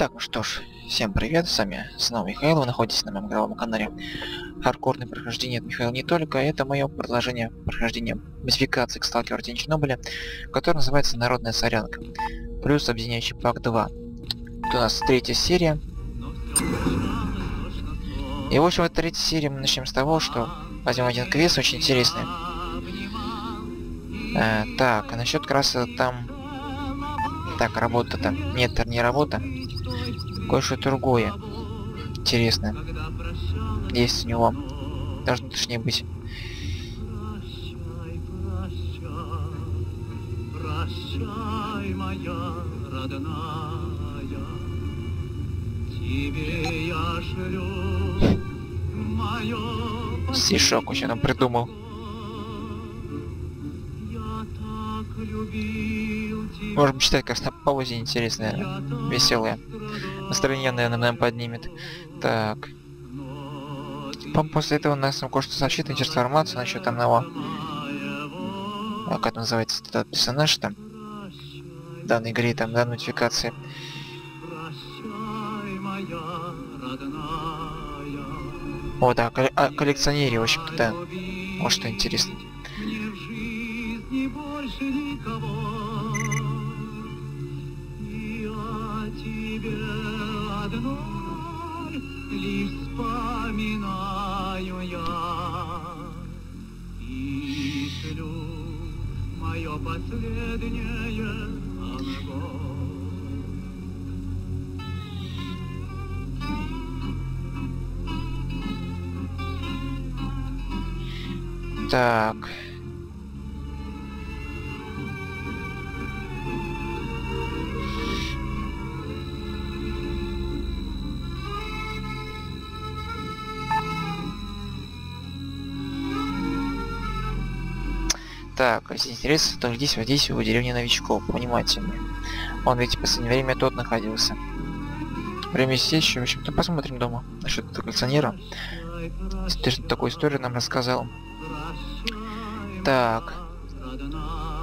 Итак, что ж, всем привет, с вами снова Михаил, вы находитесь на моем игровом канале Хардкорное прохождение от Михаила не только, это мое продолжение прохождения модификации к Сталкеру Тень Чернобыля, который называется Народная Сорянка, плюс Объединяющий Пак 2. Это у нас третья серия. И в общем, в третьей серии мы начнем с того, что возьмем один квест очень интересный. Э, так, а насчет как раз там... Так, работа-то. Нет, это не работа кое-что другое. Интересное. Есть у него. Должно точнее быть. Прощай, моя родная, тебе я шлю мое Стишок очень он придумал. Можем читать как на паузе интересное, веселое. Настроение, наверное, нам поднимет. Так. После этого у нас кое-что сообщит информацию насчет одного... А, как называется этот персонаж там? Данной игре, там, да, нотификации. О, да, колл а, коллекционере, в общем-то, да. Вот что интересно. Так. Так, то здесь, вот здесь, у деревни новичков, внимательнее. Он ведь в последнее время тот находился. Время еще, в общем-то, посмотрим дома насчет этого коллекционера. Ты что такую историю нам рассказал. Так.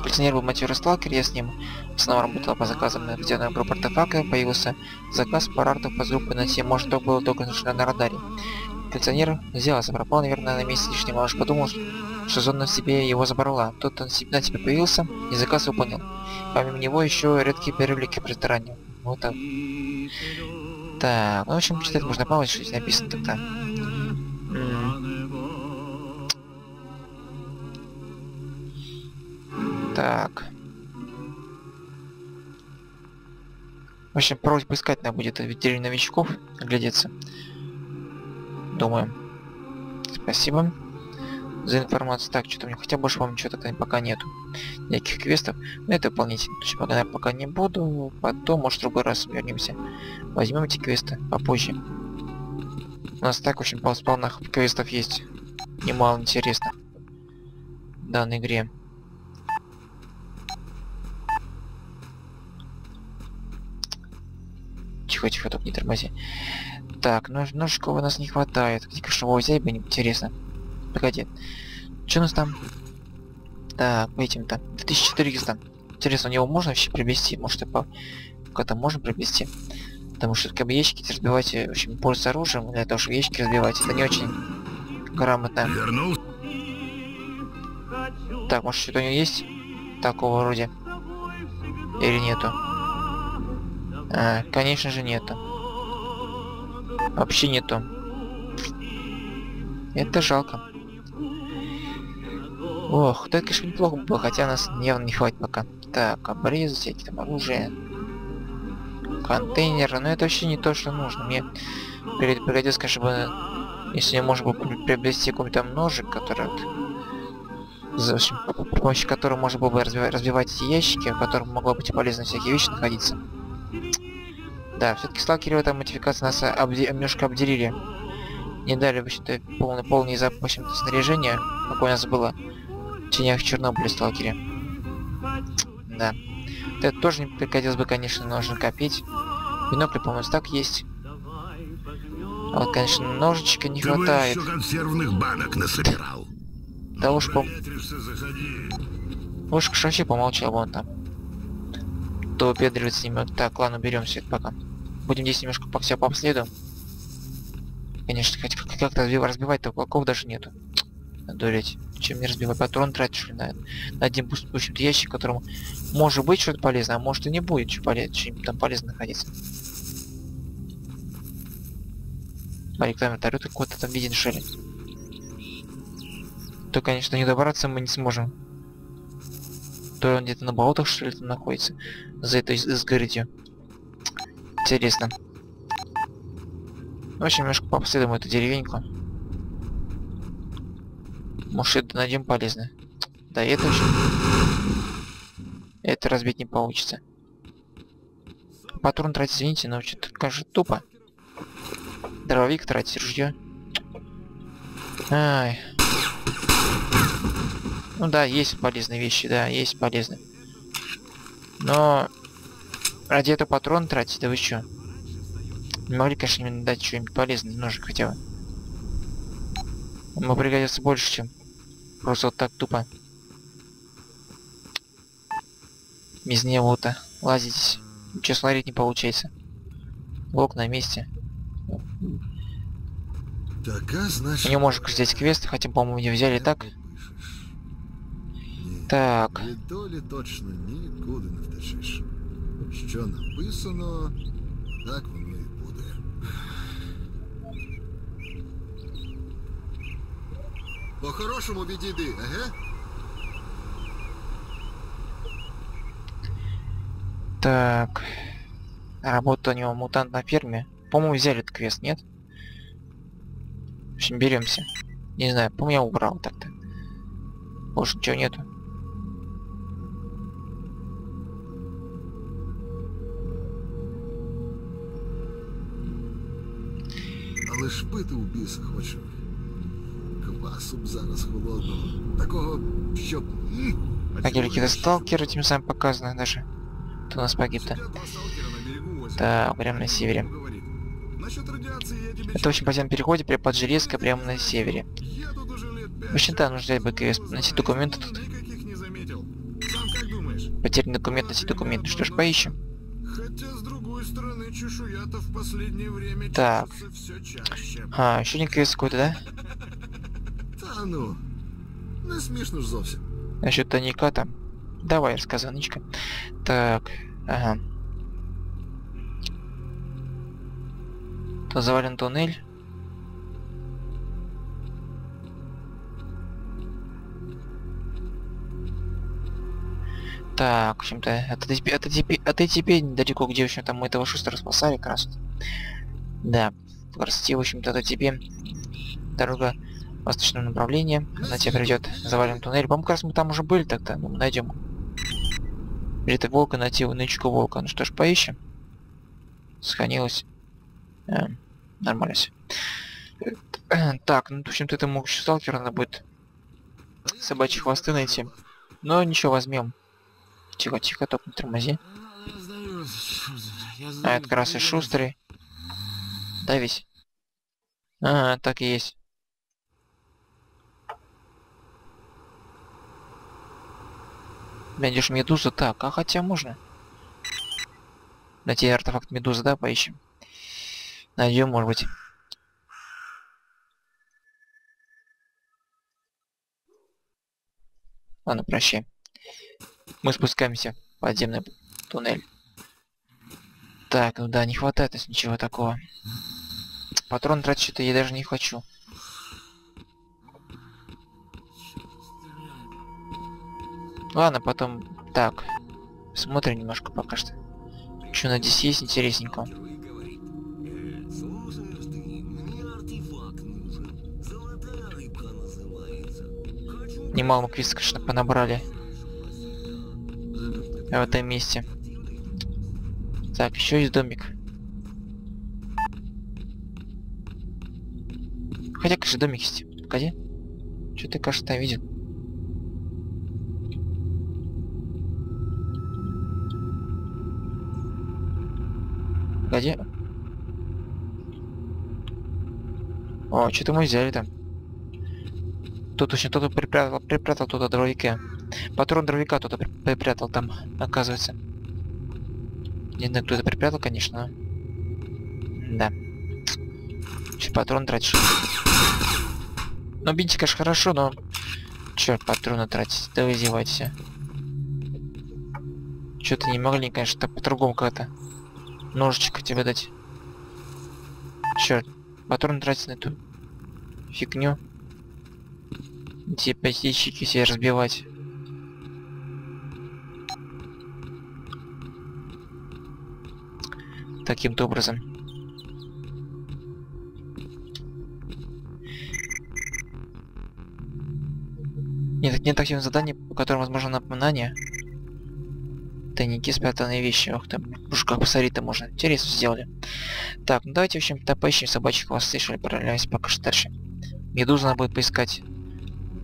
Коллекционер был матерый сталкер, я с ним снова работала по заказам на определенную группу артефакта, появился заказ пара артов по группы на тему, может, то было только на радаре. Коллекционер взялся, пропал, наверное, на месяц лишнего, аж подумал, что зона в себе его забрала. Тот он на тебе появился и заказ выполнил. Помимо него еще редкие перевлики при ресторане. Вот так. Так, ну в общем, читать можно паузу, что здесь написано тогда. Так. В общем, просьба искать надо будет ветеринарий новичков, глядеться. Думаю. Спасибо за информацию. Так, что-то у меня хотя больше, по-моему, что-то пока нету. Никаких квестов. Но это дополнительно. То есть, пока, не буду. Потом, может, в другой раз вернемся. Возьмем эти квесты попозже. У нас так, в общем, полна квестов есть. Немало интересно. В данной игре. Тихо-тихо, только не тормози. Так, нож ножика у нас не хватает. Где-ка что взять бы, интересно. Погоди. Что у нас там? Так, этим-то. 2400. Интересно, у него можно вообще приобрести? Может, по как-то можно приобрести? Потому что как бы ящики разбивать, в общем, пользуются оружием, для того, чтобы ящики разбивать, это не очень грамотно. Так, может, что-то у него есть такого вроде? Или нету? А, конечно же, нету. Вообще нету. Это жалко. Ох, это, конечно, неплохо было, хотя нас явно не хватит пока. Так, обрезы, всякие там оружие. Контейнеры, но это вообще не то, что нужно. Мне пригодилось, конечно, бы, если можно было приобрести там ножик, который вот, за, при помощи которого можно было бы разбивать, разбивать эти ящики, в которых могло быть полезно всякие вещи находиться. Да, все-таки сталкеры в этой модификации нас обде немножко обделили. Не дали, в общем-то, полный, полный запас, снаряжения, какое у нас было тенях Чернобыля сталкере. Да. Это тоже не пригодилось бы, конечно, нужно копить. Бинокль, по-моему, так есть. А вот, конечно, ножичка не хватает. консервных банок насобирал. Да уж, по... Уж вообще помолчал вон там. То бедрит с ними. Так, ладно, берем все это пока. Будем здесь немножко по все пообследуем. Конечно, хоть как-то разбивать-то кулаков даже нету. Одуреть. Чем не разбивать патрон тратишь на, на один общем-то, ящик, которому может быть что-то полезное, а может и не будет что полезно, что там полезно находиться. Смотри, кто вертолет какой-то там виден шелли. То, конечно, не добраться мы не сможем. То он где-то на болотах, что ли, там находится. За этой изгородью. Интересно. В общем, немножко пообследуем эту деревеньку. Может, это найдем полезно. Да, это очень... Это разбить не получится. Патрон тратить, извините, но что-то кажется тупо. Дробовик тратить, ружье. Ай. Ну да, есть полезные вещи, да, есть полезные. Но ради этого патрон тратить, да вы чё? Не могли, конечно, дать что-нибудь полезное, ножик хотя бы. Ему пригодится больше, чем просто вот так тупо. Без него-то лазить. Ничего смотреть не получается. Лок на месте. Так, а значит... Мы не можем взять квест, хотя, по-моему, не взяли так. Так. Відтоді точно нікуди не втечеш. Що написано, так воно По-хорошому відійди, еге? Так. Работа у него мутант на ферме. По-моему, взяли этот квест, нет? В общем, беремся. Не знаю, по-моему, я убрал так-то. Больше ничего нету. Але ж пити у біса хочу. Квасу б зараз холодного. Такого, щоб... м, а какие-то сталкеры этим самым показаны даже. Кто у нас погиб-то? Да, прямо на севере. Это, в общем, по всем переходе прямо под железкой, прямо на севере. В общем, да, нужно взять БКС, найти документы тут. Не? Потерянный документ, найти документы. Что ж, поищем. Хотя, с другой стороны, чешуя-то в последнее время Так. все чаще. А, еще один квест какой-то, да? Та ну, не смішно ж зовсім. Насчет тайника там. Давай, рассказывай, Ничка. Так, ага. То завален туннель. Так, в общем-то, это, теперь- это, теперь, это теперь недалеко, где, в общем-то, мы этого шустера спасали как раз. Да, как раз те, в общем-то, это тебе дорога восточном направлении. Она тебе придет завален туннель. По-моему, как раз мы там уже были тогда, но мы найдем. Где-то волка найти, нычку волка. Ну что ж, поищем. Сохранилось. Э, нормально все. Так, ну, в общем-то, это мог еще сталкер, надо будет собачьи хвосты найти. Но ничего, возьмем. Тихо, тихо, топ, не тормози. А, это как раз и шустрый. Да, весь. А, так и есть. Найдешь медузу? Так, а хотя можно. Найти артефакт медузы, да, поищем. Найдем, может быть. Ладно, прощай. Мы спускаемся в подземный туннель. Так, ну да, не хватает ничего такого. Патрон тратить что-то я даже не хочу. Ладно, потом... Так. Смотрим немножко пока что. Что на здесь есть интересненького. Немало квестов, конечно, понабрали в этом месте. Так, еще есть домик. Хотя, конечно, домик есть. Погоди. Что ты, кажется, там видел? Погоди. О, что-то мы взяли там. Тут точно кто-то припрятал, припрятал туда дровяка. Патрон дровяка кто-то при- припрятал там, оказывается. Не знаю, кто это припрятал, конечно. но Да. Че, патрон тратишь? Ну, бить, конечно, хорошо, но... Черт, патроны тратить. Да вы издеваетесь. Что-то не могли, конечно, по-другому как-то. Ножичек тебе дать. Черт, патрон тратить на эту фигню. Эти пастички себе разбивать. Таким-то образом. Нет, нет активного задания, по которому возможно напоминание. Тайники, спрятанные вещи. Ох ты, уж как посмотреть-то можно. Интересно сделали. Так, ну давайте, в общем-то, поищем собачьих хвосты, что ли, параллельно пока что дальше. Медузу надо будет поискать.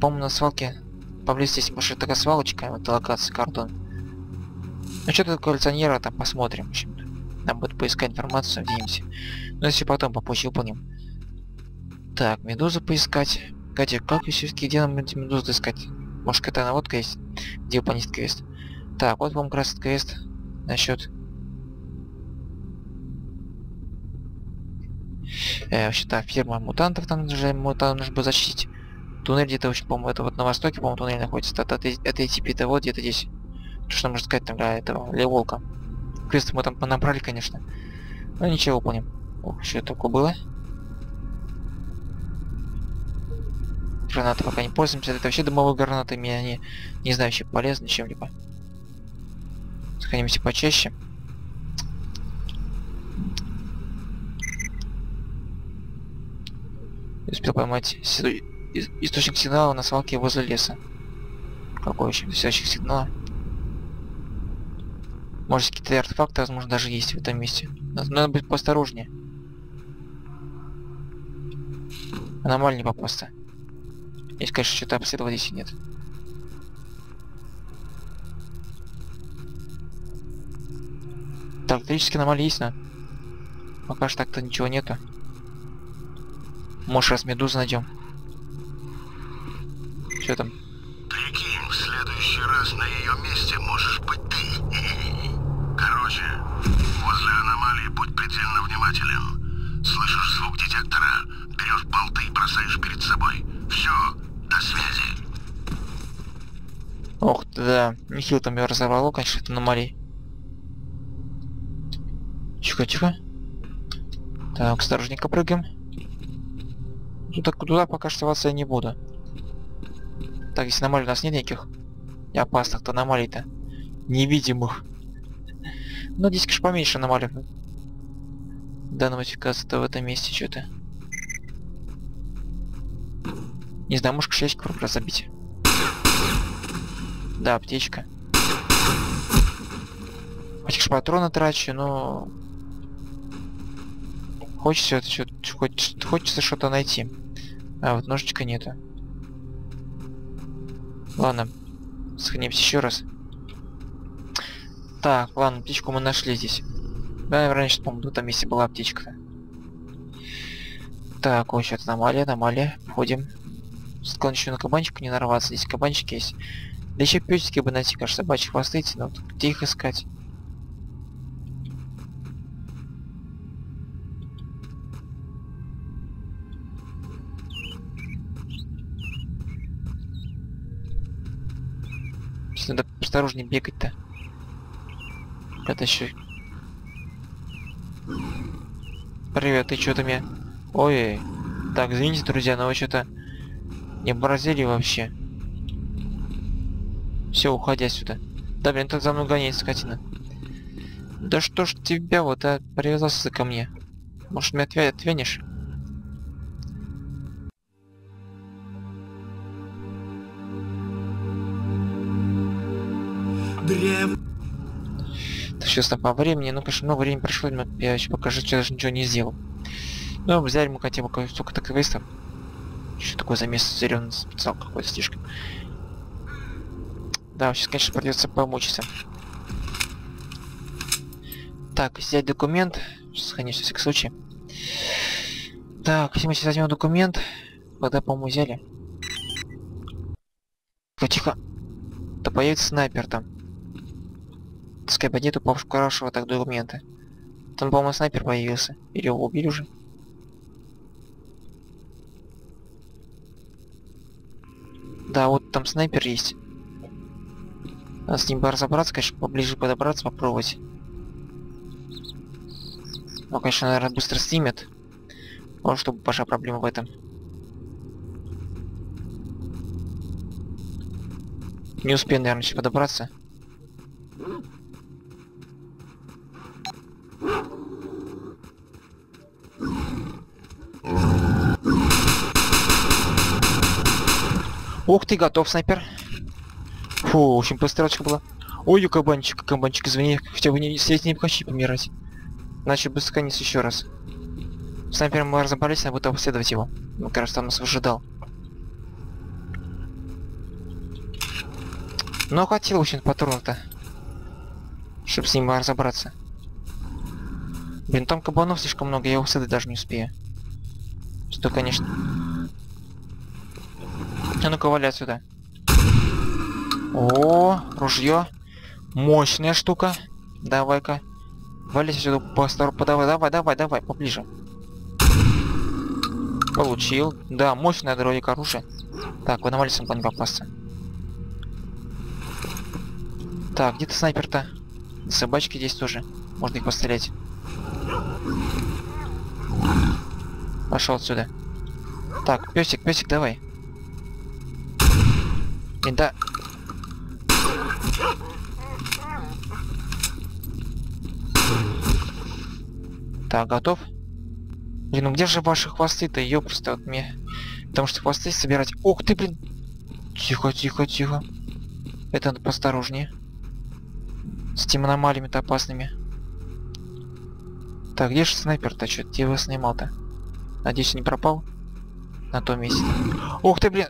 По-моему, на свалке поблизости есть, может, такая свалочка, вот локация, картон. Ну, что-то коллекционера там посмотрим, в общем-то. Нам будет поискать информацию где-нибудь. Ну, если потом попозже выполним. Так, медузу поискать. Катя, как все-таки где нам эти медузы искать? Может, какая-то наводка есть, где выполнить квест? Так, вот вам как раз квест насчет... Э, вообще-то фирма мутантов там нужно, мутантов нужно было защитить. Туннель где-то, по-моему, это вот на востоке, по-моему, туннель находится. Это, это, это типа-то вот где-то здесь. Что можно сказать там для этого Леволка. Квест мы там понабрали, конечно. Но ничего, выполним. Ох, что это такое было? Гранаты пока не пользуемся. Это вообще дымовые гранаты. Мне они, не знаю, вообще полезны чем-либо. Сохранимся почаще. Успел поймать источник сигнала на свалке возле леса. Какой еще источник сигнала? Может какие-то артефакты, возможно, даже есть в этом месте. Надо быть поосторожнее. Аномаль не попасться. Есть, конечно, что-то обследовать здесь нет. Так, электрические аномалии есть, но пока что так-то ничего нету. Может, раз медузу найдем. Что там? Прикинь, в следующий раз на ее месте можешь быть ты. Короче, возле аномалии будь предельно внимателен. Слышишь звук детектора, берешь болты и бросаешь перед собой. Все, до связи. Ох, да, Михил там ее разорвало, конечно, это аномалии. Тихо, тихо. Так, осторожненько прыгаем. Ну так туда пока оставаться я не буду. Так, если аномалий у нас нет никаких опасных-то аномалий-то. Невидимых. Но здесь, конечно, поменьше аномалий. Данная модификация-то в этом месте что-то. Не знаю, может круг забить. Да, аптечка. Хоть патроны трачу, но... Хочется хочется, хочется что-то найти. А вот ножичка нету. Ладно, сохранимся еще раз. Так, ладно, птичку мы нашли здесь. Да, раньше, по-моему, этом месте была птичка. Так, вот сейчас аномалия, аномалия. Входим. Склон еще на кабанчика не нарваться. Здесь кабанчики есть. Да еще песики бы найти, конечно, собачьи хвосты но где их искать? Осторожнее бегать-то. Это еще... Привет, ты что-то меня... Ой, так, извините, друзья, но вы что-то не образили вообще. Все, уходя сюда. Да, блин, тут за мной гоняет скотина. Да что ж тебя вот, а, привязался ко мне. Может, меня отвя отвянешь? Древ... Сейчас там по времени, ну, конечно, много времени прошло, но я еще пока что даже ничего не сделал. Ну, взяли мы хотя бы столько так квестов. Что такое за место зеленый специал какой-то слишком. Да, сейчас, конечно, придется помучиться. Так, взять документ. Сохранить на всякий случай. Так, если мы сейчас возьмем документ, когда, по-моему, взяли. Тихо, тихо. Да появится снайпер там. Пускай нету хорошего так документы. Там, по-моему, снайпер появился. Или его убили уже? Да, вот там снайпер есть. Надо с ним бы разобраться, конечно, поближе подобраться, попробовать. Ну, конечно, наверное, быстро снимет. Вот чтобы большая проблема в этом. Не успею, наверное, еще подобраться. Ух ты, готов, снайпер. Фу, очень построчка была. Ой, кабанчик, кабанчик, извини, хотя бы не сидеть не хочу помирать. Иначе бы сканись еще раз. Снайпером мы разобрались, надо будет обследовать его. Он, кажется, там нас выжидал. Но хватило очень патронов-то. Чтоб с ним разобраться. Блин, там кабанов слишком много, я его следовать даже не успею. Что, конечно. А ну-ка, вали отсюда. О, ружье. Мощная штука. Давай-ка. Вали сюда по подавай, давай, давай, давай, поближе. Получил. Да, мощная дорогик оружие. Так, в аномалии сам не попасться. Так, где-то снайпер-то? Собачки здесь тоже. Можно их пострелять. Пошел отсюда. Так, песик, песик, давай. Да. Так, готов? Блин, ну где же ваши хвосты-то? Ёпрст, вот мне... Потому что хвосты собирать... Ох ты, блин! Тихо, тихо, тихо. Это надо посторожнее. С тем аномалиями-то опасными. Так, где же снайпер-то? Чё, где его снимал-то? Надеюсь, не пропал? На том месте. Ух ты, блин!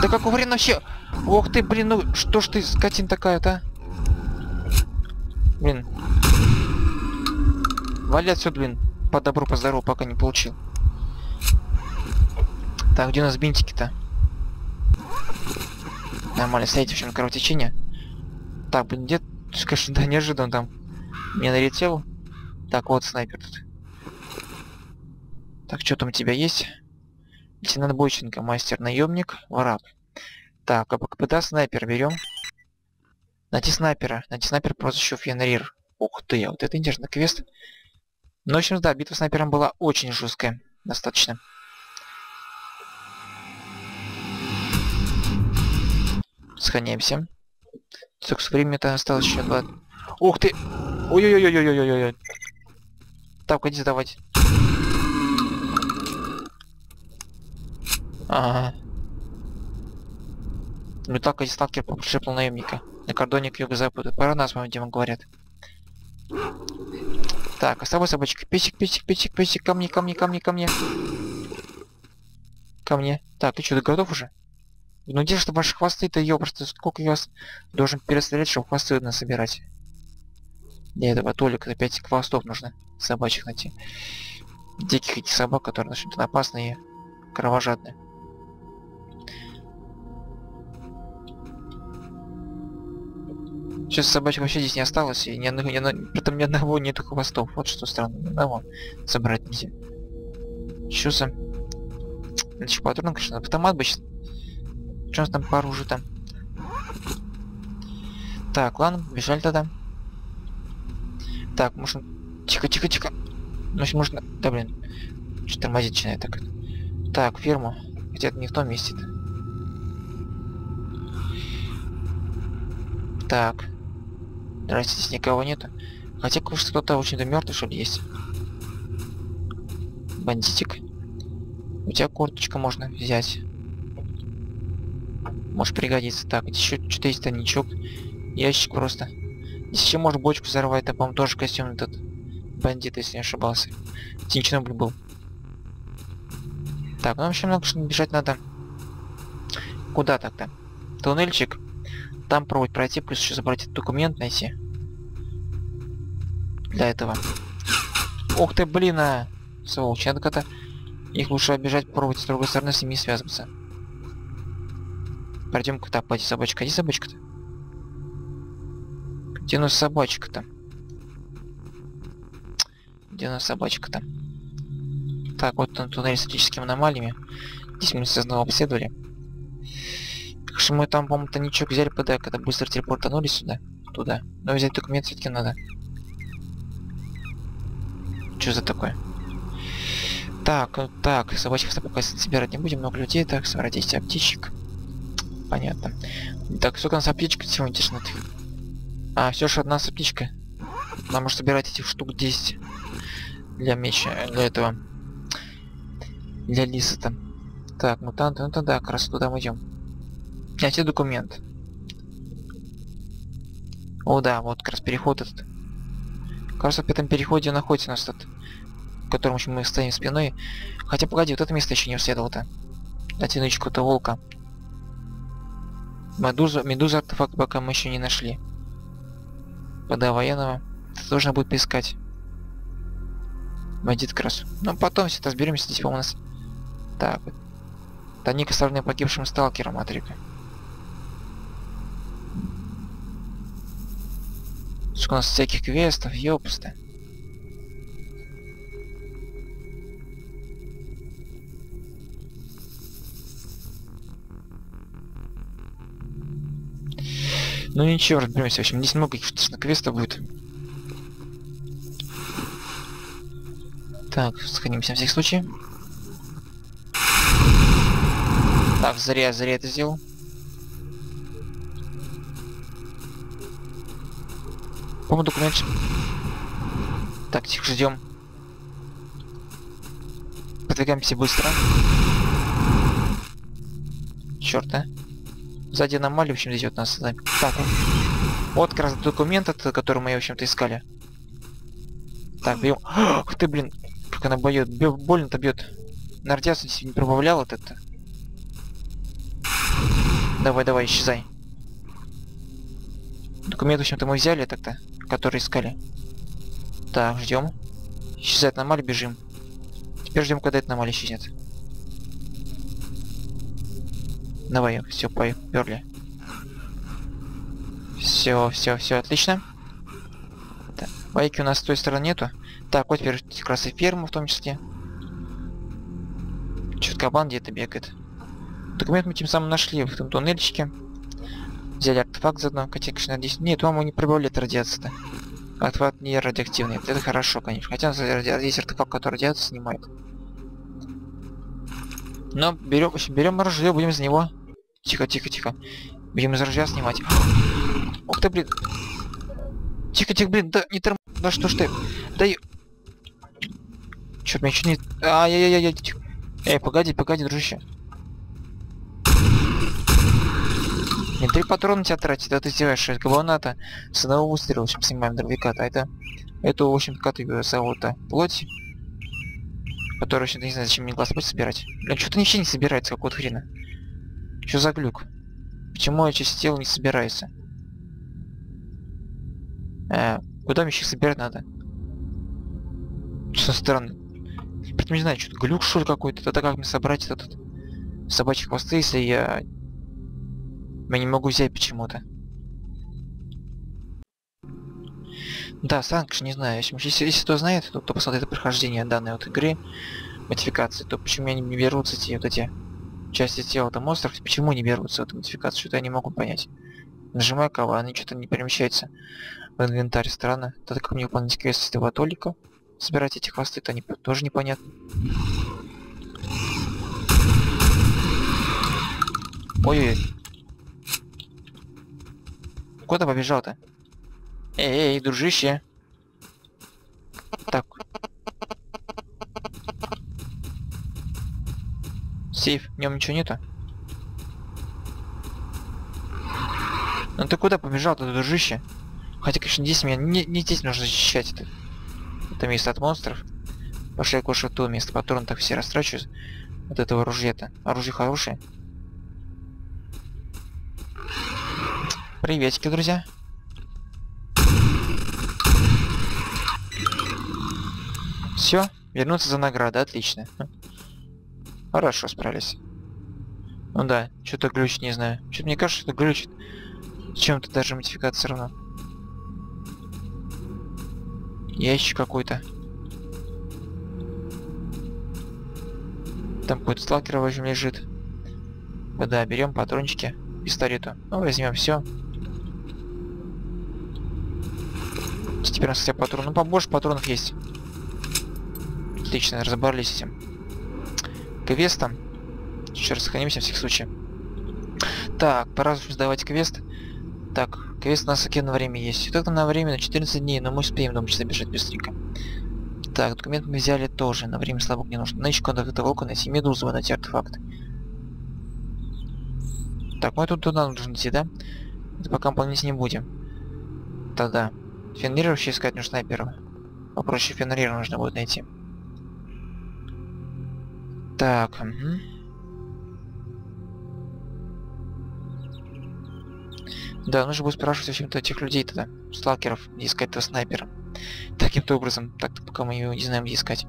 Да какого хрена вообще? Ух ты, блин, ну что ж ты, скотин такая-то? Блин. Вали отсюда, блин. По добру, по здорову, пока не получил. Так, где у нас бинтики-то? Нормально, стоите, в общем, кровотечение. Так, блин, где... Конечно, да, неожиданно там. Мне налетел. Так, вот снайпер тут. Так, что там у тебя есть? Лейтенант Бойченко, мастер, наемник, вораб. Так, АПКПД снайпер берем. Найти снайпера. Найти снайпер прозвищу Фенрир. Ух ты, вот это интересный квест. Ну, в общем, да, битва с снайпером была очень жесткая. Достаточно. Сохраняемся. Так, с времени-то осталось еще два. Ух ты! Ой-ой-ой-ой-ой-ой-ой. Так, иди сдавать. Ага. Ну так, эти сталкер пришепнул наемника. На кордоне к юго-западу. Пора нас, моим демон говорят. Так, оставай собачка. Песик, песик, песик, песик, ко мне, ко мне, ко мне, ко мне. Ко мне. Так, ты что, ты готов уже? Ну где же ваши хвосты-то, ёпрст, сколько я вас должен перестрелять, чтобы хвосты насобирать? Для этого только опять хвостов нужно собачьих найти. Диких этих собак, которые, общем-то, опасные и кровожадные. Сейчас собачек вообще здесь не осталось, и ни одного, ни одного, при этом ни одного нету хвостов. Вот что странно, ни одного собрать нельзя. Чё за... Значит, патрон, конечно, автомат бы сейчас... Что у нас там по оружию там? Так, ладно, бежали тогда. Так, можно... Тихо, тихо, тихо. Ну, если можно... Да, блин. Что тормозить начинает так. Так, ферму. Хотя это не в том месте -то. Так. Здрасте, здесь никого нету. Хотя, кажется, кто-то очень-то мертвый, что ли, есть. Бандитик. У тебя курточка можно взять. Может пригодится. Так, еще что-то есть тайничок. Ящик просто. Еще может бочку взорвать, а по-моему тоже костюм этот бандит, если не ошибался. Тинчный был. Так, нам еще много что бежать надо. Куда так-то? Туннельчик. Там пробовать пройти, плюс еще забрать этот документ найти. Для этого. Ух ты, блин, а! Сволочь, как-то... Их лучше обижать, пробовать с другой стороны, с ними связываться. Пойдем ка пойди собачка. Где собачка-то? Где у нас собачка-то? где у нас собачка-то? Так, вот он туннель с электрическими аномалиями. Здесь мы снова обследовали. Так что мы там, по-моему, тайничок взяли, когда, когда быстро телепортанули сюда, туда. Но взять документ все-таки надо. Что за такое? Так, э, так, собачьих пока собирать не будем, много людей, так, собрать 10 аптечек. Понятно. Так, сколько у нас аптечек всего интересно? А, все же одна аптечка. Нам может собирать этих штук 10 для меча, для этого. Для лиса там. Так, мутанты, ну тогда как раз туда мы идем. Снять документ. О да, вот как раз переход этот. Кажется, в этом переходе находится у нас этот к которому мы стоим спиной. Хотя, погоди, вот это место еще не исследовал-то. Дайте нычку-то волка. Медуза, медуза артефакт пока мы еще не нашли. Вода военного. Это должно будет поискать. Бандит крас. Ну, потом все это разберемся. Здесь, у нас... Так. Тоник оставленный погибшим сталкером Атрика. Сколько у нас всяких квестов, ёпста. Ну ничего, разберемся. В общем, здесь много каких-то квестов будет. Так, сохранимся на всякий случай. Так, зря, зря это сделал. По-моему, документ... Так, тихо, ждем. Подвигаемся быстро. Черт, а. Сзади аномалия, в общем, идет нас. Так, вот как раз документ, этот, который мы, в общем-то, искали. Так, бьем. Ух ты, блин, как она бьет. Больно-то бьет. На радиацию здесь не прибавлял вот это. Давай, давай, исчезай. Документ, в общем-то, мы взяли так-то, который искали. Так, ждем. Исчезает аномалия, бежим. Теперь ждем, когда эта аномалия исчезнет. Давай, все, поперли. Все, все, все, отлично. Байки у нас с той стороны нету. Так, вот теперь как ферма в том числе. Чё-то кабан где-то бегает. Документ мы тем самым нашли в этом туннельчике. Взяли артефакт заодно, хотя, конечно, здесь... Нет, вам не прибавляет радиацию-то. Артефакт не радиоактивный. Это хорошо, конечно. Хотя здесь артефакт, который радиацию снимает. Но берем, берем оружие, будем за него Тихо, тихо, тихо. Будем из ружья снимать. Ух ты, блин. Тихо, тихо, блин, да не торм... Да что ж ты? Да и... Чё, меня чуть не... Ай-яй-яй-яй, тихо. Эй, погоди, погоди, дружище. Не три патрона тебя тратить, да ты издеваешь, это кабана-то с одного выстрела, общем, снимаем дробовика-то, а это... Это, в общем, как ее зовут-то? Плоть? Которую, в общем-то, не знаю, зачем мне глаз собирать. Блин, что-то ничего не собирается, какого-то хрена. Что за глюк? Почему я часть тела не собирается? Э, куда мне их собирать надо? Что странно. Не знаю, что-то глюк что ли какой-то. Тогда как мне собрать этот собачьи хвосты, если я... Я не могу взять почему-то. Да, Санкш, не знаю. Если, если, если кто знает, то, то посмотрит прохождение данной вот игры, модификации, то почему я не берутся эти вот эти части тела-то монстров почему не берутся эту модификацию, что-то я не могу понять. Нажимаю кого, они что-то не перемещаются в инвентарь, странно. Тогда как мне выполнить квест этого Толика, собирать эти хвосты, то они тоже непонятно. Ой-ой-ой. Куда побежал-то? Эй, эй, дружище. Так, Сейф, в нем ничего нету? Ну ты куда побежал, ты дружище? Хотя, конечно, здесь меня не, не здесь нужно защищать это. Это место от монстров. Пошли я кушаю то место, патрон так все растрачивают. От этого ружья-то. Оружие хорошее. Приветики, друзья. Все, вернуться за награду, отлично. Хорошо справились. Ну да, что-то глючит, не знаю. Что-то мне кажется, что-то глючит. Чем-то даже модификация равно. Ящик какой-то. Там какой-то сталкер, в общем, лежит. Да, берем патрончики, пистолету. Ну, возьмем все. Теперь у нас хотя бы патроны. Ну, побольше патронов есть. Отлично, разобрались с этим. Квест там. Еще раз сохранимся на всякий случай. Так, пора сдавать квест. Так, квест у нас какие на время есть. Вот это на время на 14 дней, но мы успеем, думаю, забежать быстренько. Так, документ мы взяли тоже, на время слабок не нужно. Нычку контакта волка найти, медузу найти артефакт. Так, мы тут туда нужно идти, да? Это пока выполнять не будем. Тогда. Фенрирующий искать нужно снайпера. Попроще фенрира нужно будет найти. Так, угу. Да, нужно будет спрашивать, в общем-то, этих людей тогда, сталкеров, искать этого снайпера. Таким-то образом, так пока мы его не знаем, где искать.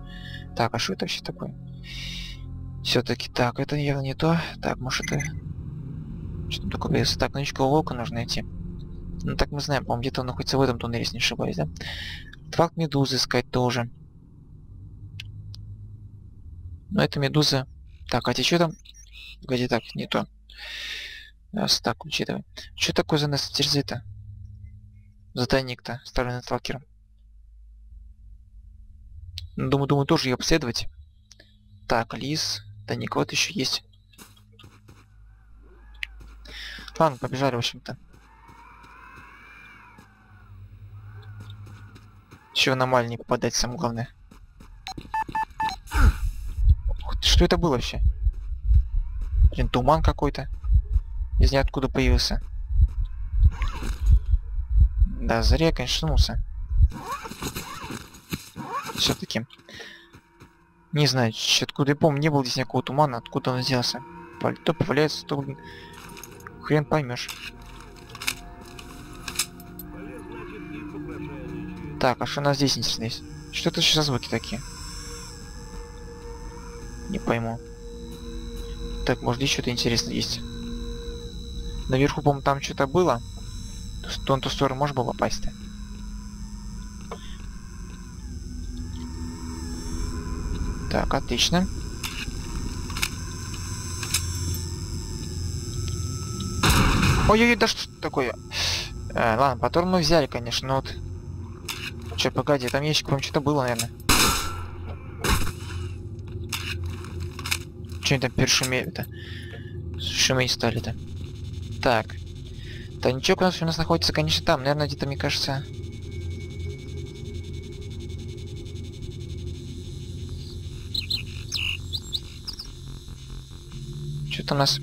Так, а что это вообще такое? Все-таки так, это явно не то. Так, может это... Что там такое появится? Так, новичка волка нужно найти. Ну так мы знаем, по-моему, где-то он находится в этом туннеле, если не ошибаюсь, да? Факт медузы искать тоже. Но это медуза... Так, а что там? Погоди, так, не то. Раз, так, учитывай. Что такое за нас терзит-то? За тайник-то, старый сталкером. Ну, думаю, думаю, тоже ее обследовать. Так, лис. Тайник вот еще есть. Ладно, побежали, в общем-то. Еще аномалии не попадать, самое главное. Что это было вообще? Блин, туман какой-то. Из ниоткуда появился. Да, зря, конечно, шнулся. Все-таки. Не знаю, откуда я помню, не было здесь никакого тумана, откуда он взялся. То поваляется, то хрен поймешь. Так, а что у нас здесь интересно есть? Что это сейчас за звуки такие? Не пойму. Так, может здесь что-то интересное есть? Наверху, по-моему, там что-то было. То на ту сторону можно было попасть-то. Так, отлично. Ой-ой-ой, да что такое? А, ладно, потом мы взяли, конечно, но вот Че, погоди, там ящик, по что-то было, наверное. Че они там перешумели-то? Шуметь стали-то. Так. Тайничок у нас у нас находится, конечно, там. Наверное, где-то, мне кажется... Что-то у нас...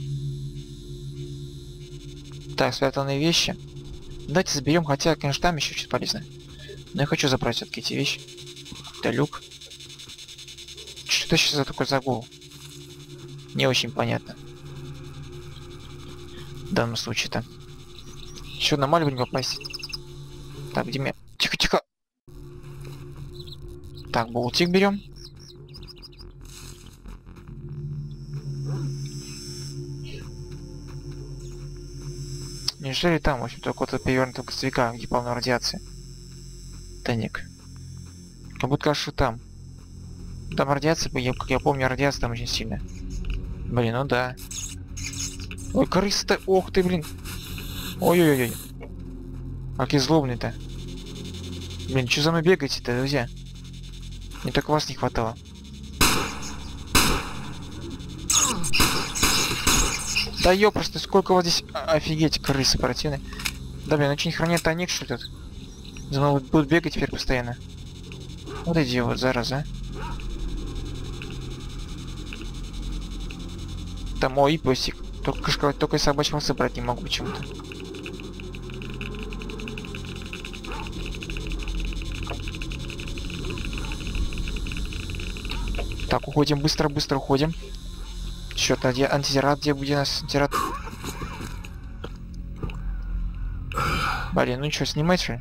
Так, спрятанные вещи. Давайте заберем, хотя, конечно, там еще что-то полезное. Но я хочу забрать все-таки эти вещи. Это люк. Что сейчас за такой загул? Не очень понятно. В данном случае-то. Еще на маленькую попасть. Так, где меня? Тихо, тихо. Так, болтик берем. Неужели там, в общем, только вот перевернутого костяка, где полно радиации? Титаник. Как будто кажется, там. Там радиация, как я помню, радиация там очень сильная. Блин, ну да. Ой, крыса Ох ты, блин. Ой-ой-ой. Какие злобный-то. Блин, что за мной бегаете-то, друзья? Мне только вас не хватало. Да ёпросто, сколько у вас здесь... Офигеть, крысы противные. Да, блин, очень хранят тайник, что ли, тут? За мной будут бегать теперь постоянно. Вот эти вот, зараза. Там мой песик. Только, только собачьего собрать не могу почему-то. Так, уходим, быстро-быстро уходим. Что-то антизерат, где, где у нас антизерат? Блин, ну что, снимать ли?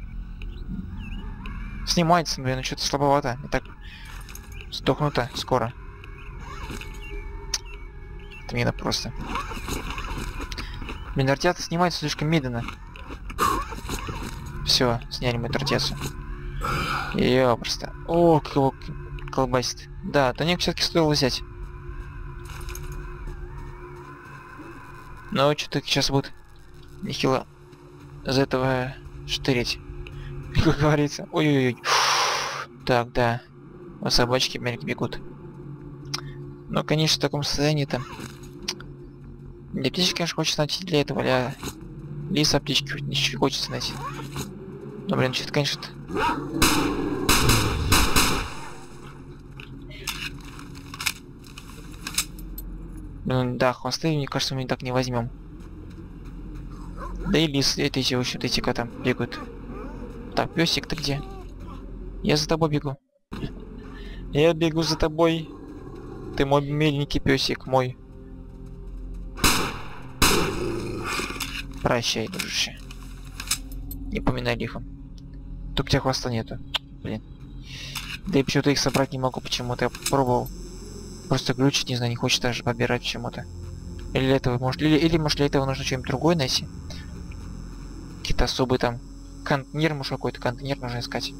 Снимается, блин, ну что-то слабовато. И так сдохнуто скоро. Это мина просто. Блин, радиация снимается слишком медленно. Все, сняли мы радиацию. Ее просто. О, кого колбасит. Да, тоник все-таки стоило взять. Но что-то сейчас будут нехило за этого штырить. Как говорится. Ой-ой-ой. Так, да. Вот собачки бегут. Но, конечно, в таком состоянии-то... Для птички, конечно, хочется найти для этого, для... Лиса птички ничего хочется найти. Но, блин, что-то, конечно... Ну, да, хвосты, мне кажется, мы так не возьмем. Да и лис, эти еще, вот эти там бегают. Так, песик, ты где? Я за тобой бегу. Я бегу за тобой. Ты мой миленький песик мой. Прощай, дружище. Не поминай лихом. Только у тебя хвоста нету. Блин. Да и почему-то их собрать не могу почему-то. Я пробовал. Просто глючить, не знаю, не хочет даже побирать почему-то. Или для этого может. Или, или может для этого нужно что-нибудь другое найти. Какие-то особые там. Контейнер, может какой-то контейнер нужно искать.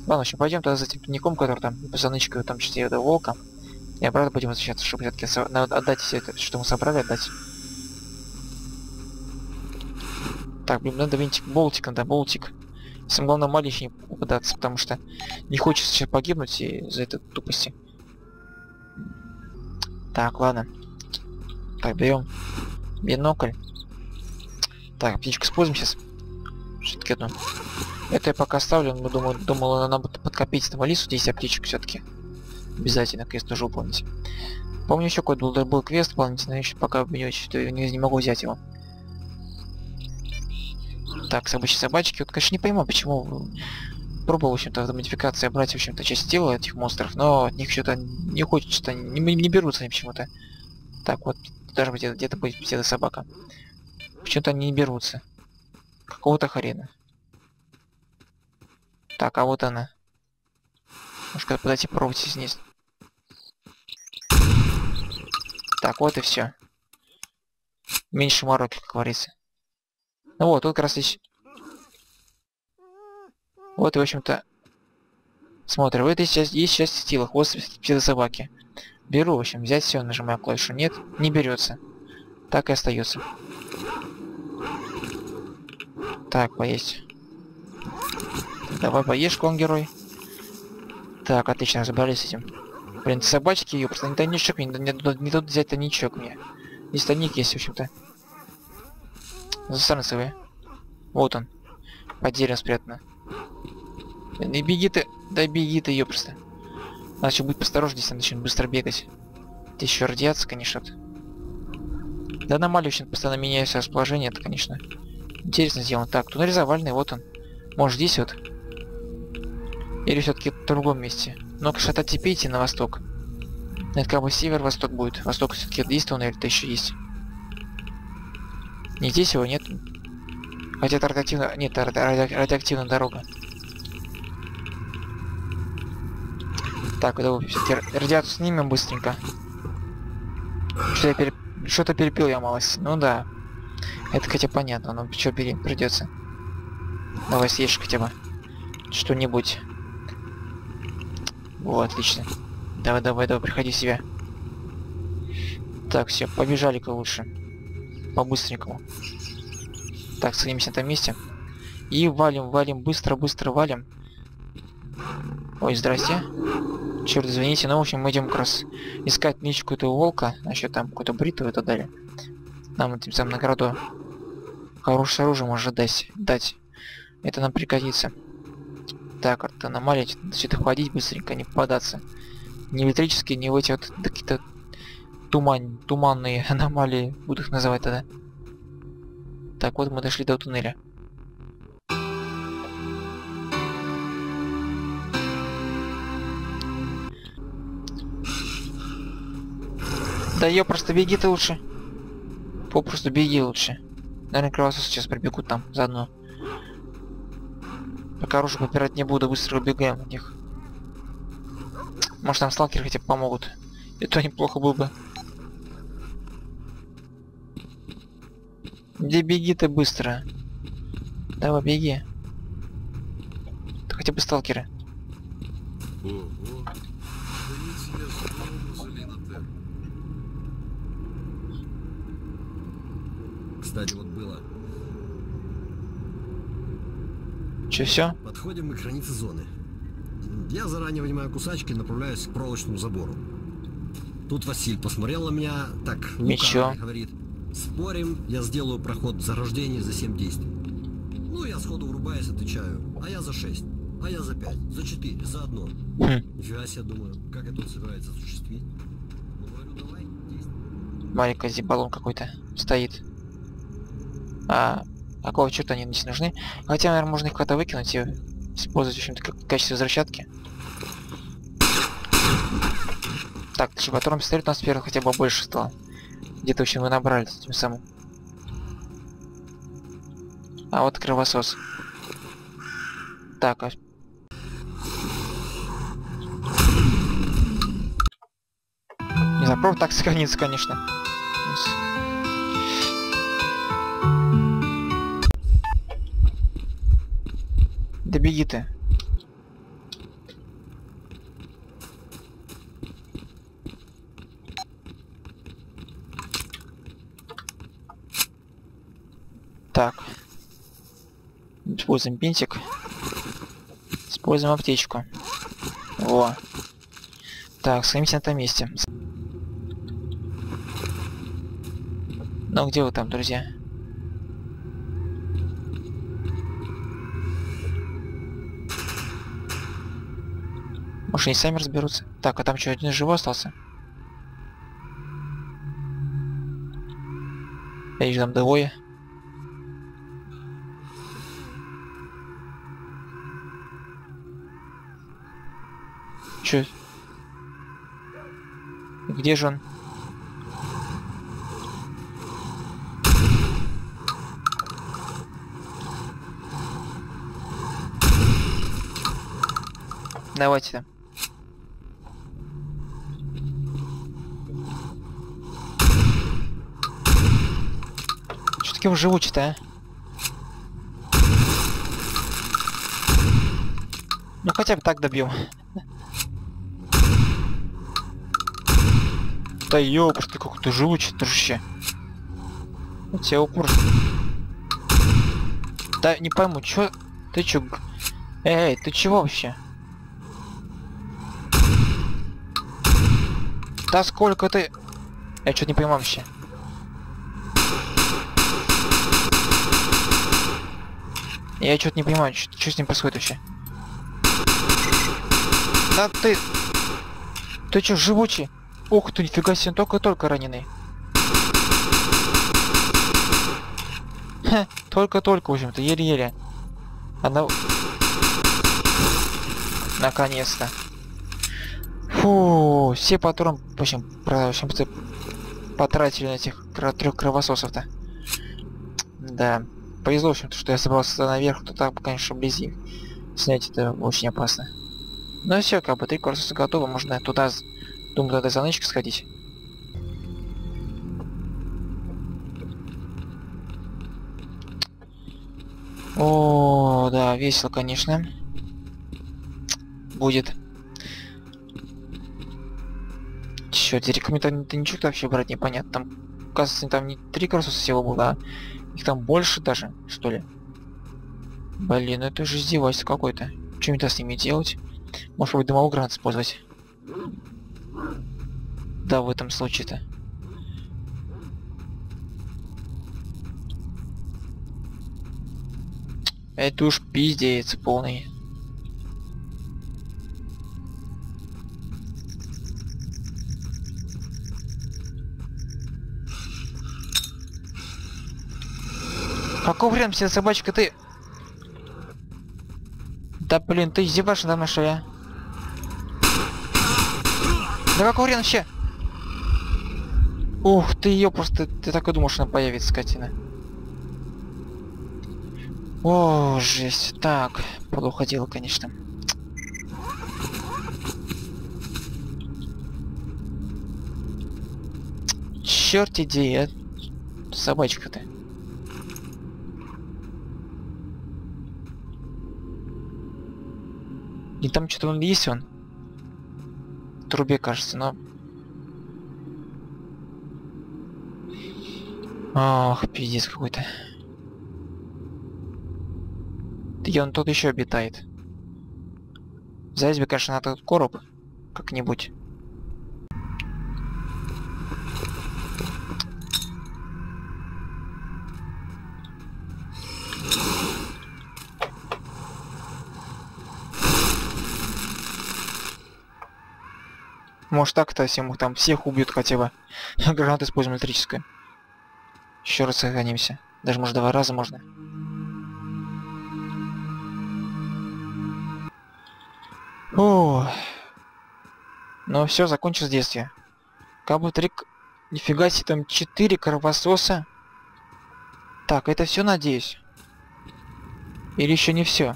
Ладно, в общем, пойдем тогда за тем тайником, который там по занычкой там частей до волка. И обратно будем возвращаться, чтобы все-таки отдать все это, что мы собрали, отдать. Так, блин, надо винтик, болтик, надо болтик. Самое главное, маленький не попадаться, потому что не хочется сейчас погибнуть из-за этой тупости. Так, ладно. Так, берем бинокль. Так, птичку используем сейчас. Все-таки одну. Это я пока оставлю, но думаю, думал, надо подкопить этого лису 10 аптечек все-таки. Обязательно квест тоже выполнить. Помню еще какой был, был квест дополнительный, еще пока не, не могу взять его. Так, с обычной собачки. Вот, конечно, не пойму, почему пробовал, в общем-то, в модификации брать, в общем-то, часть тела этих монстров, но от них что-то не хочется, не, не берутся они почему-то. Так, вот, даже где-то где, будет где-то собака. Почему-то они не берутся. Какого-то хрена. Так, а вот она. Может, подойти пробовать снизу. Так, вот и все. Меньше мороки, как говорится. Ну вот, тут как раз здесь... Вот в общем-то... Смотрим, в этой части есть часть стила, хвост собаки. Беру, в общем, взять все, нажимаю клавишу. Нет, не берется. Так и остается. Так, поесть. Давай поешь, клон герой. Так, отлично, разобрались с этим. Блин, собачки ее просто не тайничок, не, не, не, не тут взять тайничок мне. Здесь тайник есть, в общем-то. Засранцевые. Вот он. Под деревом спрятано. И беги ты. Да беги ты, ёпрста. Надо еще быть посторожнее, если начнет быстро бегать. Ты еще радиация, конечно. -то. Да аномалии очень постоянно меняются расположение, это, конечно. Интересно сделано. Так, туннель заваленный, вот он. Может здесь вот? Или все-таки в другом месте? Ну, конечно, от теперь идти на восток. Это как бы север-восток будет. Восток все-таки есть туннель-то еще есть. Не здесь его нет. Хотя это радиоактивная... Нет, это ради... радиоактивная дорога. Так, это все-таки радиацию снимем быстренько. Что-то переп... Что-то перепил я малость. Ну да. Это хотя понятно, но что пере... придется. Давай съешь хотя бы что-нибудь. О, отлично. Давай, давай, давай, приходи в себя. Так, все, побежали-ка лучше по-быстренькому. Так, садимся на этом месте. И валим, валим, быстро, быстро валим. Ой, здрасте. Черт, извините, ну, в общем, мы идем как раз искать ничку этого волка. Насчет там какую-то бритву и так далее. Нам этим самым награду хорошее оружие может дать. дать. Это нам пригодится. Так, вот аномалия, значит, входить быстренько, не попадаться. Не электрические, не в эти вот какие-то туман, туманные аномалии, буду их называть тогда. Так, вот мы дошли до туннеля. Да ее просто беги ты лучше. Попросту беги лучше. Наверное, кровососы сейчас пробегут там заодно. Пока оружие попирать не буду, быстро убегаем от них. Может там сталкеры хотя бы помогут. Это неплохо было бы. Где беги ты быстро? Давай, беги. Ты хотя бы сталкеры. Кстати, вот было. Че, все? Подходим мы к границе зоны. Я заранее вынимаю кусачки и направляюсь к проволочному забору. Тут Василь посмотрел на меня, так, Ничего. говорит. Спорим, я сделаю проход в заграждении за 7 действий. Ну, я сходу врубаюсь, отвечаю. А я за 6. А я за 5. За 4. За одно. Хм, Нифига себе, думаю, как это он собирается осуществить? Ну, говорю, давай, действуй. маленький зибалон какой-то стоит. А какого черта они здесь нужны? Хотя, наверное, можно их куда-то выкинуть и использовать, в общем-то, как в качестве взрывчатки. Так, патрон пистолет у нас первый хотя бы больше стало. Где-то, в общем, мы набрали с этим самым. А вот кровосос. Так, а... Не знаю, пробуй так сохраниться, конечно. Да беги ты. Так. Используем бинтик. Используем аптечку. Во. Так, садимся на этом месте. Ну где вы там, друзья? Может они сами разберутся? Так, а там что, один живой остался? Я вижу там двое. Чё? Где же он? Давайте. Что таки вы живучи-то, а? Ну хотя бы так добьем. Да ёпр, ты какой ты живучий, дружище. У тебя упор. Да не пойму, чё... Ты чё... Эй, ты чего вообще? Да сколько ты... Я что-то не понимаю вообще. Я что-то не понимаю, что с ним происходит вообще. Да ты... Ты чё, живучий? Ух ты, нифига себе, только-только раненый. Только-только, в общем-то, еле-еле. Она... Наконец-то. Фу, все патроны, в общем, про, в общем потратили на этих трех кровососов-то. Да, повезло, в общем-то, что я собрался наверх, то так, конечно, вблизи. Снять это очень опасно. Ну все, как бы три кровососа готовы, можно туда, думаю, туда за нычкой сходить. О, да, весело, конечно. Будет. Чё, дирекомендовали ничего вообще брать непонятно. Там, кажется, там не три корпуса всего было, а их там больше даже, что ли. Блин, ну это же издевательство какое-то. Что мне с ними делать? Может быть, дымовой гранат использовать? Да, в этом случае-то. Это уж пиздец полный. Какого хрена все собачка ты? Да блин, ты издеваешься мной, что я? Да какого хрена вообще? Ух ты ее просто, ты так и думал, что она появится, скотина. О, жесть. Так, плохо дело, конечно. Черт идея. Собачка ты. И там что-то он есть он. Трубе, кажется, но... Ох, пиздец какой-то. И он тут еще обитает. Взять бы, конечно, на этот короб как-нибудь. Может так-то всем там всех убьют хотя бы. Гранат используем электрическое. Еще раз сохранимся. Даже может два раза можно. О, ну все, закончилось действие. Кабу трик... Нифига себе, там 4 кровососа. Так, это все, надеюсь? Или еще не все?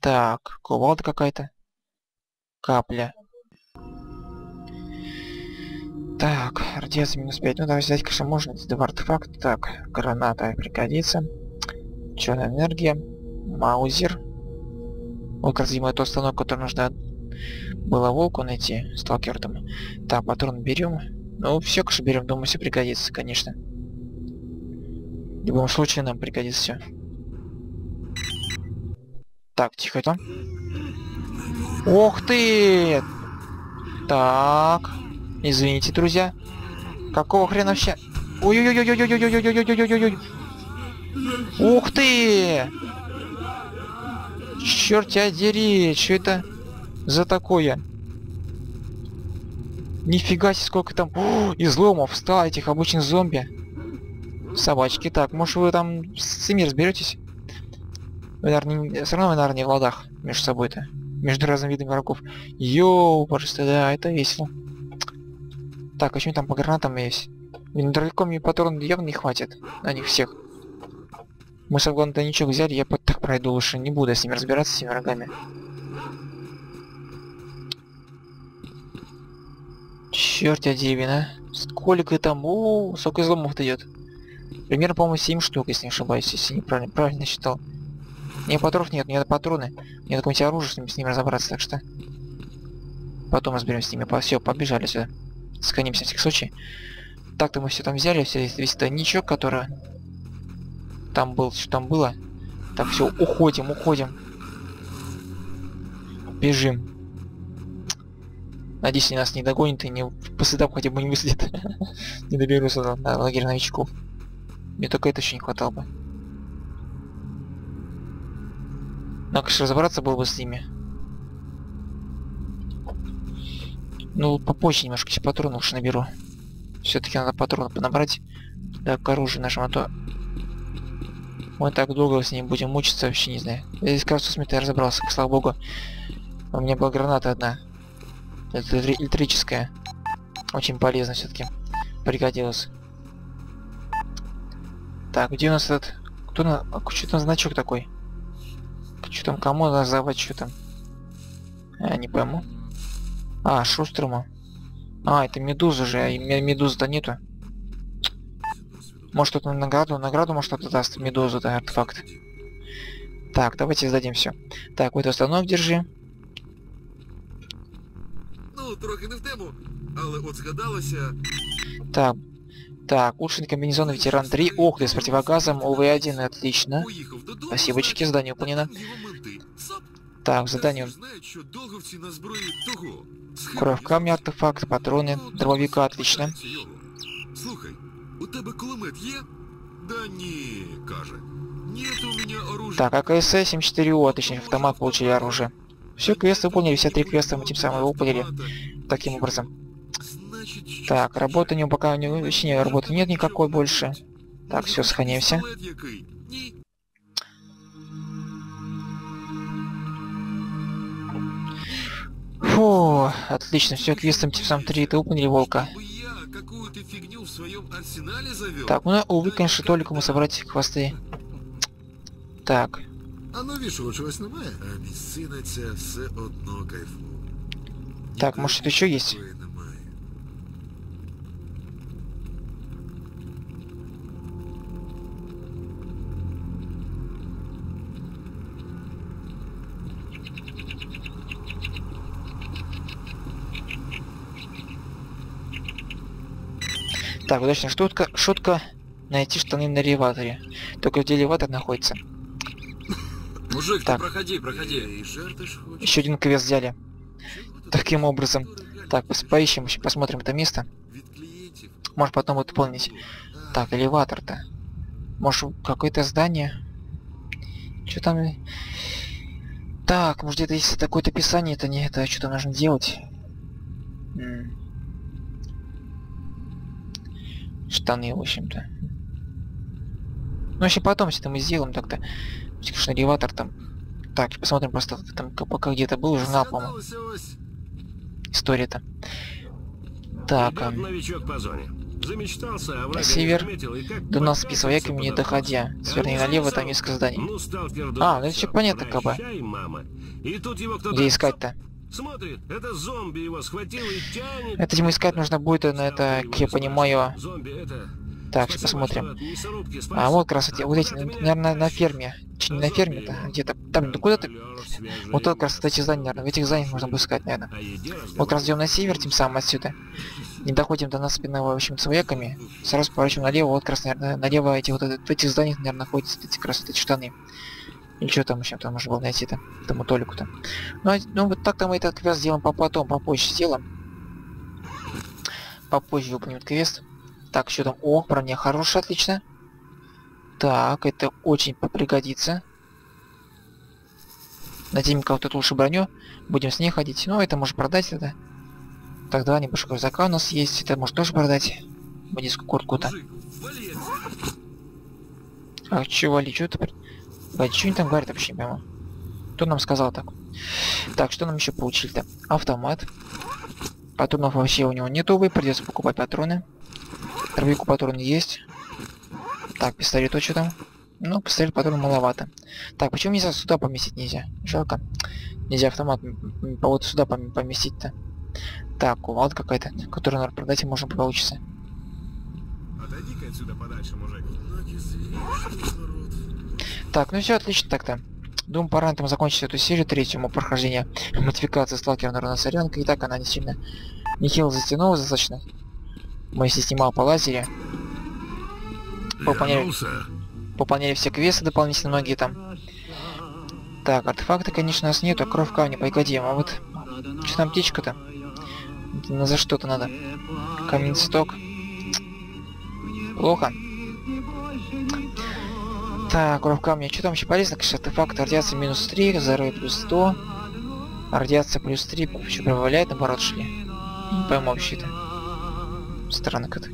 Так, кувалда какая-то. Капля. Так, радиация минус 5. Ну давай взять, конечно, можно. Это два артефакта. Так, граната пригодится. Черная энергия. Маузер. Вот как видимо, тот станок, который нужно было волку найти. Сталкер там. Так, патрон берем. Ну, все, конечно, берем. Думаю, все пригодится, конечно. В любом случае нам пригодится все. Так, тихо там. Ох ты! Так. Извините, друзья. Какого хрена вообще? Ой-ой-ой-ой-ой-ой-ой-ой-ой-ой-ой-ой. Ух ты! Черт тебя дери, что это за такое? Нифига себе, сколько там О, изломов стало этих обычных зомби. Собачки. Так, может вы там с ними разберетесь? Вы, наверное, все равно вы, наверное, не в ладах между собой-то. Между разными видами врагов. Йоу, просто да, это весело. Так, а что там по гранатам есть? Блин, далеко мне патрон явно не хватит на них всех. Мы с главное ничего взяли, я под так пройду лучше, не буду с ними разбираться, с этими врагами. Черт я деревина. Сколько там? О, сколько изломов дает. Примерно, по-моему, 7 штук, если не ошибаюсь, если неправильно правильно считал. Не патронов нет, нет патроны. Нет какое-нибудь оружие, чтобы с ними разобраться, так что... Потом разберемся с ними. Все, побежали сюда сохранимся на всякий случай. Так-то мы все там взяли, все, весь тайничок, который там был, что там было. Так, все, уходим, уходим. Бежим. Надеюсь, они нас не догонят и не по следам хотя бы не высадят. не доберутся до, до лагеря новичков. Мне только это еще не хватало бы. Надо, конечно, разобраться было бы с ними. Ну, попозже немножко себе патроны лучше наберу. Все-таки надо патроны понабрать. Да, к оружию нашему, а то... Мы так долго с ним будем мучиться, вообще не знаю. Я здесь, кажется, с метой разобрался, слава богу. У меня была граната одна. Это электрическая. Очень полезно все-таки. Пригодилась. Так, где у нас этот... Кто на... А, что там значок такой? Что там, кому называть, что там? Я не пойму. А, Шустрому. А, это Медуза же, а Медузы-то нету. Может кто-то награду, награду может кто-то даст Медузу, да, артефакт. Так, давайте сдадим все. Так, вот установок держи. Ну, трохи не в тему, але от згадалося. Так. Так, улучшенный комбинезон ветеран 3. Ох, ты с противогазом ОВ-1, отлично. Спасибо, чеки, задание выполнено. Так, задание. Кровь камня, артефакт, патроны, дробовика, отлично. Слухай, у тебе кулемет є? Да ні, каже. Нет у меня оружия. Так, АКС 74О, отлично, автомат получили оружие. Все, квесты выполнили, все три квеста мы тем самым выполнили. Таким образом. Так, работа не пока не точнее, работы нет никакой больше. Так, все, сохранимся. Фу, отлично, все, квестом типа сам 3 ты выполнили волка. Так, ну, увы, конечно, только мы собрать хвосты. Так. А новішого чогось немає? А місцина ця все одно кайфу. Так, может что еще есть? Так, удачная шутка. Шутка. Найти штаны на элеваторе. Только где элеватор находится. Мужик, Так. ты проходи, проходи. И жертвишь хочешь? Еще один квест взяли. Чего ты Таким образом. Так, пос- поищем, еще посмотрим это место. Від клієнтів. Может потом вот выполнить. Так, элеватор-то. Может какое-то здание? Что там? и- Так, может где-то есть такое-то описание, это не это, что там нужно делать? М. Штаны, в общем-то. Ну, вообще потом все это мы сделаем так-то. Конечно, элеватор там. Так, посмотрим просто там пока где-то был журнал, по-моему, история-то. Так, Ребят, новичок по зоне. Замечтался, а Север. до нас подкатится списываяками не доходя. Сверни налево, там несколько зданий. Ну, А, ну это всё понятно, кто-то... Где искать-то? Смотрит, это зомби его схватил и тянет. Это ему искать нужно будет, на это, как я понимаю... Зомби это... Так, Спасибо, посмотрим. А вот как раз эти, вот эти, наверное, на ферме. Чи не на ферме-то, а где-то. Там, ну куда ты? Вот тут как раз эти здания, наверное, в этих зданиях можно будет искать, наверное. Еде Вот раз идем на север, тем самым отсюда. Не доходим до нас спинного, в общем, с вояками. Сразу поворачиваем налево, вот как раз, наверное, налево эти вот это- в этих зданиях, наверное, находятся эти как раз эти штаны. Или что там еще там можно было найти-то, тому Толику-то. Ну, а- ну вот так-то мы этот квест сделаем по потом, попозже сделаем. Попозже выполним квест. Так, что там? О, броня хорошая, отлично. Так, это очень пригодится. Наденем-ка вот эту лучше броню. Будем с ней ходить. Ну, это можно продать это. Так, два небольшого рюкзака у нас есть. Это можно тоже продать. Бодийскую куртку-то. А чё, Вали, чё ты... Вали, чё они там говорят вообще, пойму. Кто нам сказал так? Так, что нам еще получили-то? Автомат. Патронов вообще у него нету, увы, придется покупать патроны. Дробовику патроны есть. Так, пистолет, то что там? Ну, пистолет патрон маловато. Так, почему нельзя сюда поместить нельзя? Жалко. Нельзя автомат вот сюда пом- поместить-то. Так, кувалда какая-то, которую, наверное, продать и можно получится. Отойди-ка отсюда подальше, мужик. Так, ну все отлично так-то. Думаю, пора на этом закончить эту серию третьему прохождения модификации сталкера на Сорянка. И так она не сильно нехило затянулась достаточно. Мы если снимал по лазере, Пополняли, пополняли все квесты дополнительно многие там. Так, артефакты, конечно, у нас нету, а кровь камня погодим. А вот что там птичка-то? Ну, за что-то надо. Камень сток. Плохо. Так, кровь камня. Что там еще полезно? Конечно, артефакт радиация минус 3, здоровье плюс 100. Радиация плюс 3. Что прибавляет, наоборот, шли? Не пойму вообще это. Странно как-то.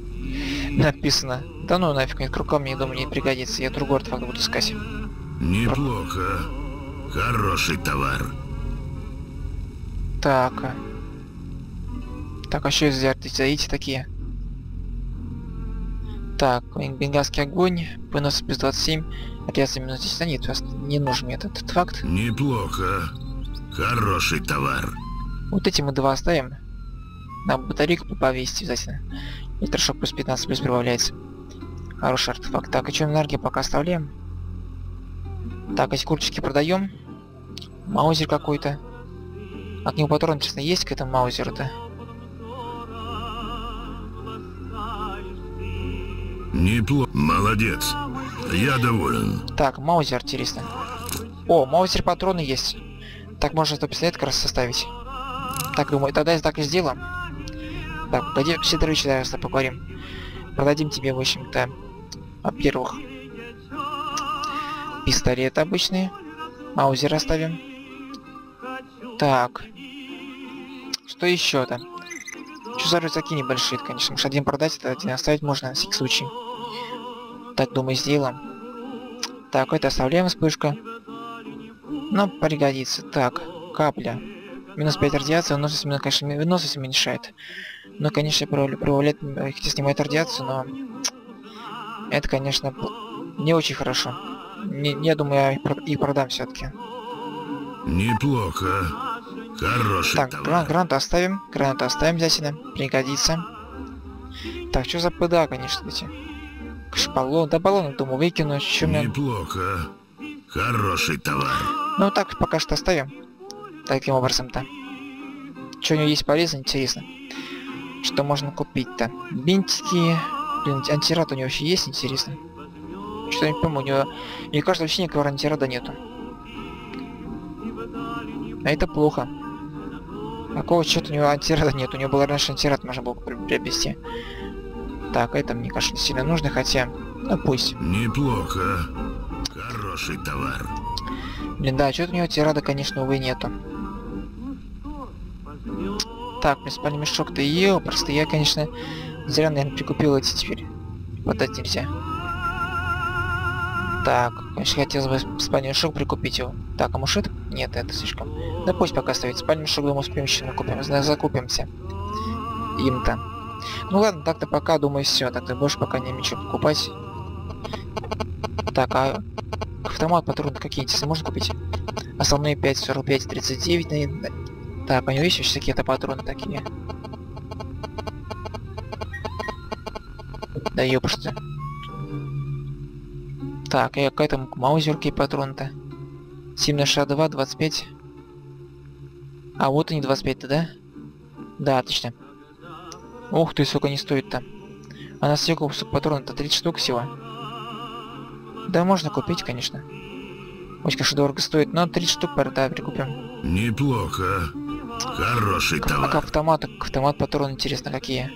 Написано. Да ну нафиг, мне кровь камня, я думаю, не пригодится. Я другой артефакт буду искать. Неплохо. Хороший товар. Так. Так, а что это за артисты такие? Так, бен- бенгальский огонь, вынос плюс 27, радиация минус 10. Да нет, у нас не нужен мне этот, факт. Неплохо. Хороший товар. Вот эти мы два оставим. На батарейку повесить обязательно. Электрошок плюс 15 плюс прибавляется. Хороший артефакт. Так, и что энергия пока оставляем? Так, эти курточки продаем. Маузер какой-то. От него патрон, честно, есть к этому маузеру-то? Неплохо. Молодец. Я доволен. Так, маузер, интересно. О, маузер патроны есть. Так, можно это пистолет как раз составить. Так, думаю, тогда так и сделаем. Так, пойдем, Сидорович, давай с тобой поговорим. Продадим тебе, в общем-то, во-первых, пистолет обычный. Маузер оставим. Так. Что еще-то? Что за рюкзаки небольшие, конечно. Может один продать, это один оставить можно на всякий случай. Так, думаю, сделаем. Так, это оставляем вспышка. Ну, пригодится. Так, капля. Минус 5 радиации, выносливость, конечно, выносливость уменьшает. Ну, конечно, прибавля- прибавляет, хотя снимает радиацию, но... Это, конечно, не очень хорошо. Не, я думаю, я их, про- их продам все-таки. Неплохо. Хороший Так, товар. гранату оставим. Гранату оставим обязательно. Пригодится. Так, что за ПДА, конечно, эти? Баллон, да баллон, думаю, выкину. Чё мне... Неплохо. Хороший товар. Ну так пока что оставим. Таким образом-то. Что у него есть полезно, интересно. Что можно купить-то? Бинтики, Блин, антирад у него вообще есть, интересно? Что-то не помню, у него... Мне кажется, вообще никакого антирада нету. А это плохо. Какого черта у него антирада нет? У него был раньше антирад, можно было при- приобрести. Так, это мне кажется не сильно нужно, хотя... Ну пусть. Неплохо. Хороший товар. Блин, да, что-то у него антирада, конечно, увы, нету. Так, мне спальный мешок-то ел, просто я, конечно, зря, наверное, прикупил эти теперь. Подать нельзя. Так, конечно, хотелось бы спальный мешок прикупить его. Так, а мушит? Нет, это слишком. Да пусть пока стоит. Спальный мешок, думаю, успеем еще накупим. Закупимся. Им-то. Ну ладно, так-то пока, думаю, все. Так-то больше пока не ничего покупать. Так, а автомат патроны какие интересно можно купить? Основные 5, 45, 39. наверное. Так, у него есть еще какие-то патроны такие? Да ёпрст. Так, я к этому к маузеру какие патроны-то? 7 на 2, 25. А вот они 25-то, да? Да, отлично. Ух ты, сколько они стоят-то. А на стекло патронов-то 30 штук всего. Да, можно купить, конечно. Очень, конечно, дорого стоит, но 30 штук, да, прикупим. Неплохо. Хороший А к товар. автомату, к автомат патрон интересно какие?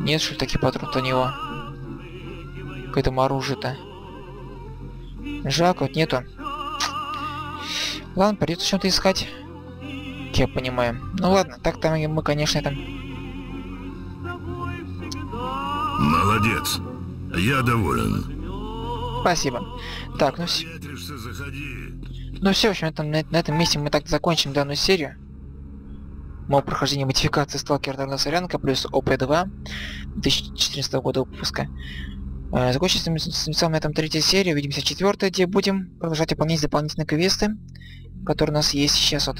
Нет, что ли, таких патронов у него? К этому оружию-то. Жалко, вот нету. Ладно, придется чем-то искать. Я понимаю. Ну ладно, так там мы, конечно, там... Молодец. Я доволен. Спасибо. Так, ну все. Ну все, в общем, это, на, на этом месте мы так закончим данную серию. Мое прохождение модификации Сталкер Дарна Сорянка плюс ОП-2 2014 года выпуска. Э, с- на этом третья серия, увидимся в четвертой, где будем продолжать выполнять дополнительные квесты, которые у нас есть сейчас вот.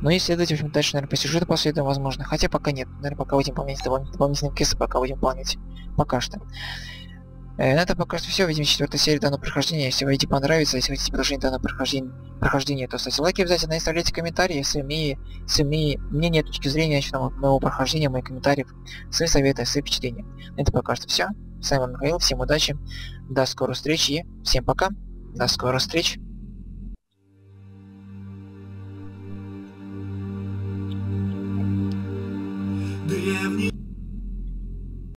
Ну и следовать, в общем, дальше, наверное, по сюжету последуем, возможно. Хотя пока нет. Наверное, пока будем выполнять допол- дополнительные квесты, пока будем выполнять. Пока что. Э, на этом пока что все. Увидимся в четвертой серии данного прохождения. Если вам видео понравится, если хотите продолжение данного прохождения, прохождения, то ставьте лайки обязательно и оставляйте комментарии, если мне, если мне мнение, точки зрения насчет моего- прохождения, моих комментариев, свои советы, свои впечатления. На это пока что все. С вами Михаил, всем удачи, до скорых встреч и всем пока, до скорых встреч. Древний